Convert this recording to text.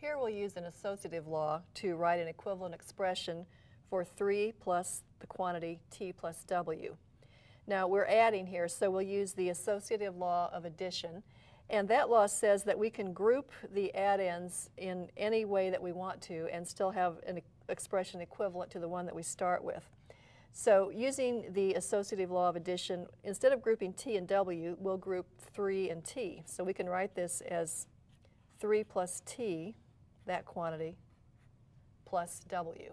Here we'll use an associative law to write an equivalent expression for 3 plus the quantity t plus w. Now we're adding here, so we'll use the associative law of addition. And that law says that we can group the addends in any way that we want to and still have an expression equivalent to the one that we start with. So using the associative law of addition, instead of grouping t and w, we'll group 3 and t. So we can write this as 3 plus t that quantity plus W.